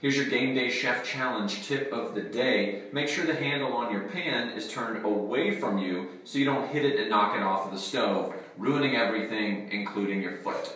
Here's your Game Day Chef Challenge tip of the day. Make sure the handle on your pan is turned away from you so you don't hit it and knock it off of the stove, ruining everything, including your foot.